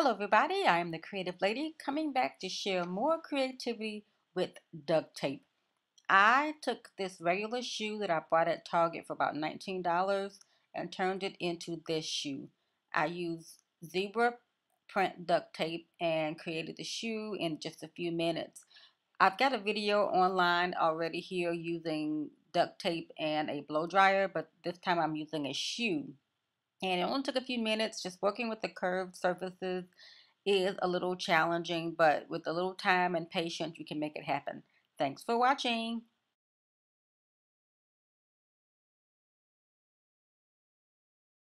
Hello everybody, I am the Creative Lady coming back to share more creativity with duct tape. I took this regular shoe that I bought at Target for about $19 and turned it into this shoe. I used zebra print duct tape and created the shoe in just a few minutes. I've got a video online already here using duct tape and a blow dryer, but this time I'm using a shoe. And it only took a few minutes. Just working with the curved surfaces is a little challenging, but with a little time and patience, you can make it happen. Thanks for watching.